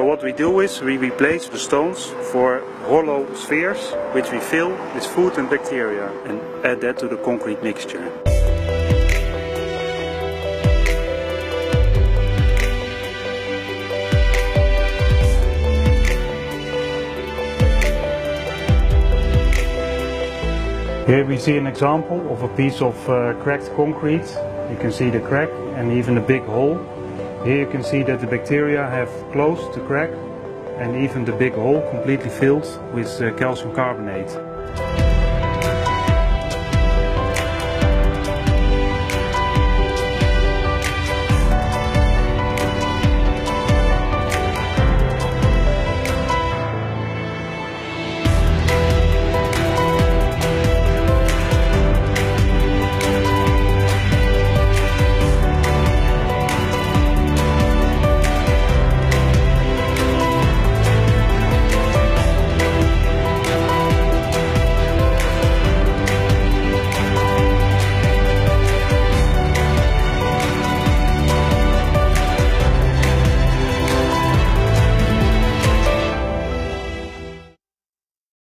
what we do is we replace the stones for hollow spheres which we fill with food and bacteria and add that to the concrete mixture. Here we see an example of a piece of uh, cracked concrete. You can see the crack and even a big hole. Here you can see that the bacteria have closed the crack and even the big hole completely filled with uh, calcium carbonate.